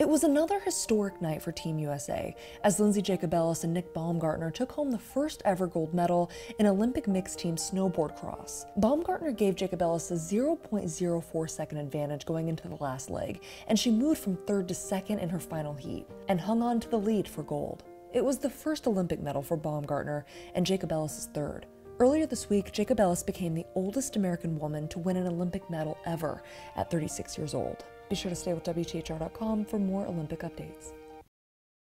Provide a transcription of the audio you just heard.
It was another historic night for Team USA as Lindsey Jacobellis and Nick Baumgartner took home the first ever gold medal in Olympic mixed team snowboard cross. Baumgartner gave Jacobellis a 0.04 second advantage going into the last leg, and she moved from third to second in her final heat and hung on to the lead for gold. It was the first Olympic medal for Baumgartner and Jacobellis' third. Earlier this week, Jacobellis became the oldest American woman to win an Olympic medal ever at 36 years old. Be sure to stay with WTHR.com for more Olympic updates.